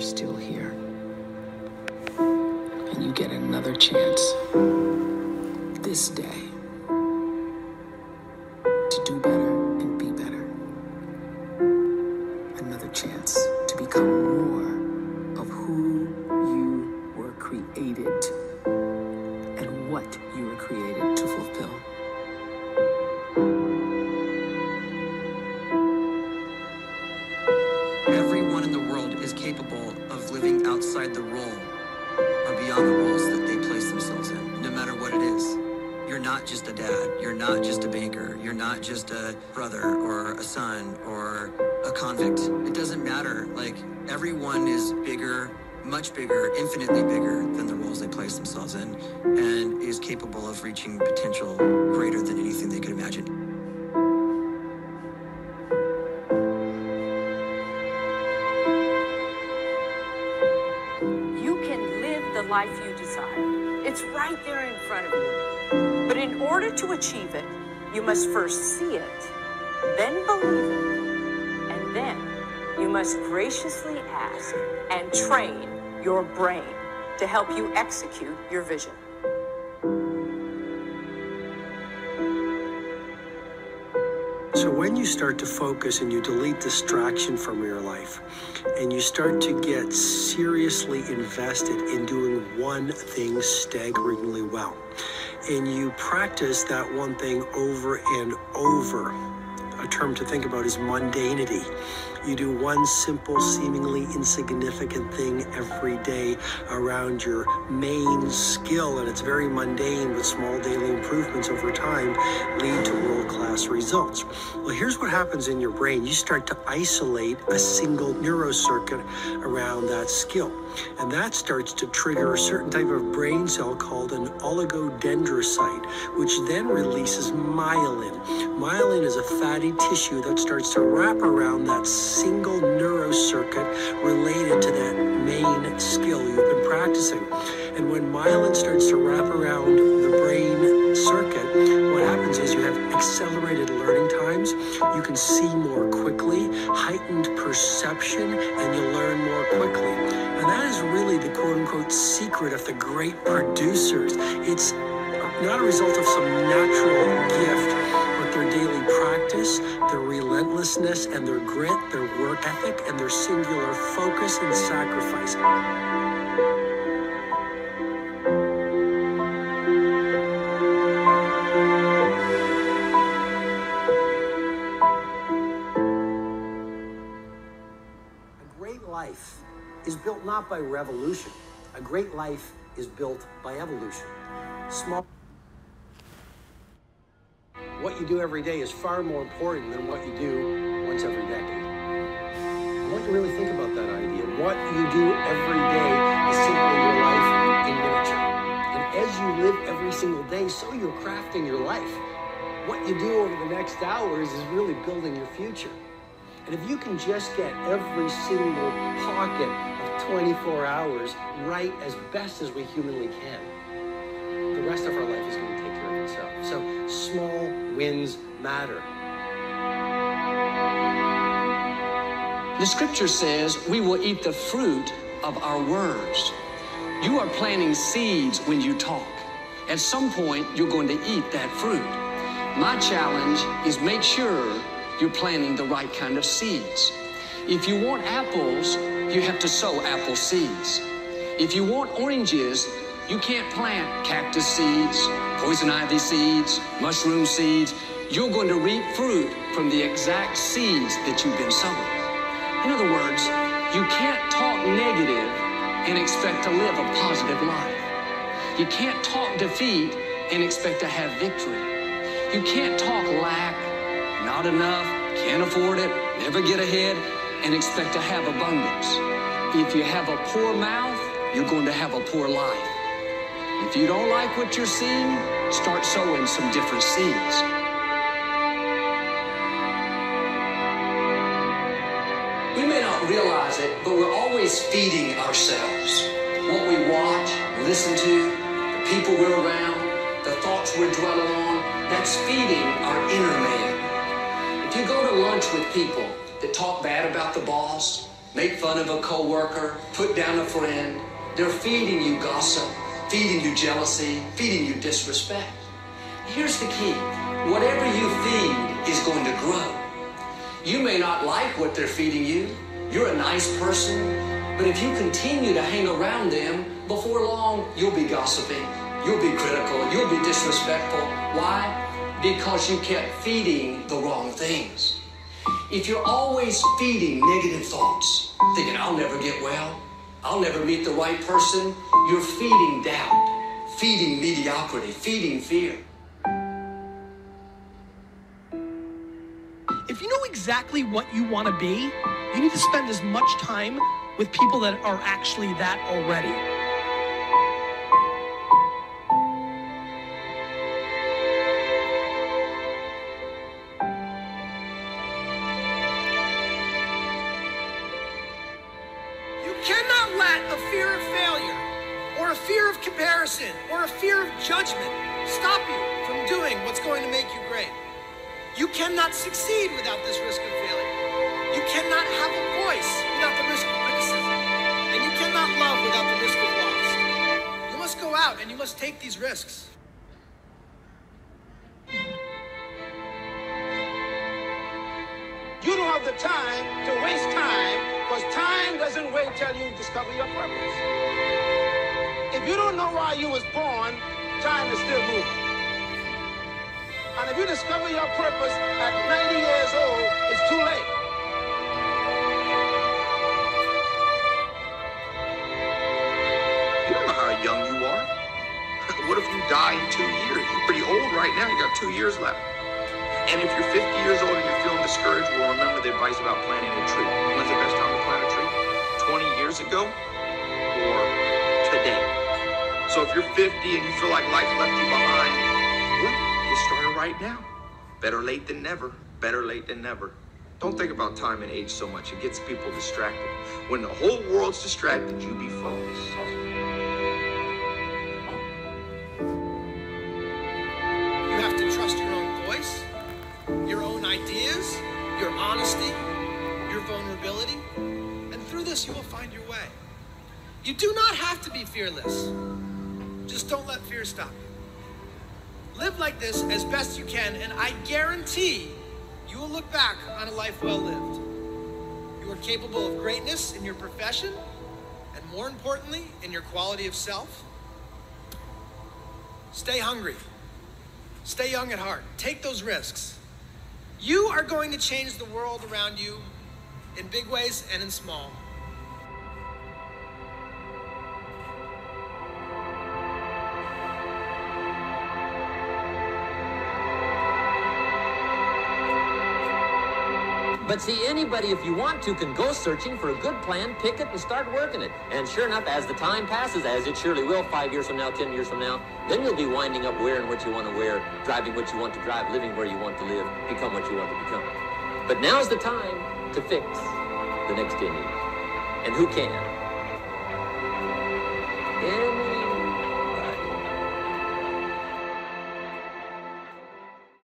you're still here. And you get another chance this day living outside the role or beyond the roles that they place themselves in, no matter what it is. You're not just a dad. You're not just a banker. You're not just a brother or a son or a convict. It doesn't matter. Like, everyone is bigger, much bigger, infinitely bigger than the roles they place themselves in, and is capable of reaching potential greater than anything they could imagine. Life you desire. It's right there in front of you. But in order to achieve it, you must first see it, then believe it, and then you must graciously ask and train your brain to help you execute your vision. So when you start to focus and you delete distraction from your life and you start to get seriously invested in doing one thing staggeringly well and you practice that one thing over and over, a term to think about is mundanity. You do one simple, seemingly insignificant thing every day around your main skill, and it's very mundane, but small daily improvements over time lead to world class results. Well, here's what happens in your brain you start to isolate a single neurocircuit around that skill. And that starts to trigger a certain type of brain cell called an oligodendrocyte, which then releases myelin. Myelin is a fatty tissue that starts to wrap around that single neurocircuit related to that main skill you've been practicing. And when myelin starts to wrap around the brain circuit, what happens is you have accelerated learning times, you can see more quickly, heightened perception, and you learn more quickly. And that is really the quote unquote secret of the great producers. It's not a result of some natural gift, daily practice, their relentlessness and their grit, their work ethic, and their singular focus and sacrifice. A great life is built not by revolution. A great life is built by evolution. Small. What you do every day is far more important than what you do once every decade. I want you to really think about that idea. What you do every day is simply your life in miniature. And as you live every single day, so you're crafting your life. What you do over the next hours is really building your future. And if you can just get every single pocket of 24 hours right as best as we humanly can, the rest of our life is going to So small wins matter. The scripture says we will eat the fruit of our words. You are planting seeds when you talk. At some point, you're going to eat that fruit. My challenge is make sure you're planting the right kind of seeds. If you want apples, you have to sow apple seeds. If you want oranges, you can't plant cactus seeds, poison ivy seeds, mushroom seeds. You're going to reap fruit from the exact seeds that you've been sowing. In other words, you can't talk negative and expect to live a positive life. You can't talk defeat and expect to have victory. You can't talk lack, not enough, can't afford it, never get ahead, and expect to have abundance. If you have a poor mouth, you're going to have a poor life. If you don't like what you're seeing, start sowing some different seeds. We may not realize it, but we're always feeding ourselves. What we watch, listen to, the people we're around, the thoughts we're dwelling on, that's feeding our inner man. If you go to lunch with people that talk bad about the boss, make fun of a coworker, put down a friend. They're feeding you gossip, feeding you jealousy, feeding you disrespect. Here's the key. Whatever you feed is going to grow. You may not like what they're feeding you. You're a nice person. But if you continue to hang around them, before long, you'll be gossiping. You'll be critical. You'll be disrespectful. Why? Because you kept feeding the wrong things. If you're always feeding negative thoughts, thinking, I'll never get well, I'll never meet the right person, you're feeding doubt, feeding mediocrity, feeding fear. If you know exactly what you want to be, you need to spend as much time with people that are actually that already. Fear of failure, or a fear of comparison, or a fear of judgment stop you from doing what's going to make you great. You cannot succeed without this risk of failure. You cannot have a voice without the risk of criticism. And you cannot love without the risk of loss. You must go out and you must take these risks. Wait till you discover your purpose. If you don't know why you was born, time is still moving. And if you discover your purpose at 90 years old, it's too late. You don't know how young you are. what if you die in two years? You're pretty old right now. You got two years left. And if you're 50 years old and you're feeling discouraged, well, remember the advice about planting a tree. When's the best years ago or today? So if you're 50 and you feel like life left you behind, well, get started right now. Better late than never. Better late than never. Don't think about time and age so much. It gets people distracted. When the whole world's distracted, you be focused. You will find your way. You do not have to be fearless. Just don't let fear stop you. Live like this as best you can, and I guarantee you will look back on a life well lived. You are capable of greatness in your profession, and more importantly, in your quality of self. Stay hungry. Stay young at heart. Take those risks. You are going to change the world around you in big ways and in small. But see, anybody, if you want to, can go searching for a good plan, pick it, and start working it. And sure enough, as the time passes, as it surely will five years from now, ten years from now, then you'll be winding up wearing what you want to wear, driving what you want to drive, living where you want to live, become what you want to become. But now's the time to fix the next 10 years. And who can?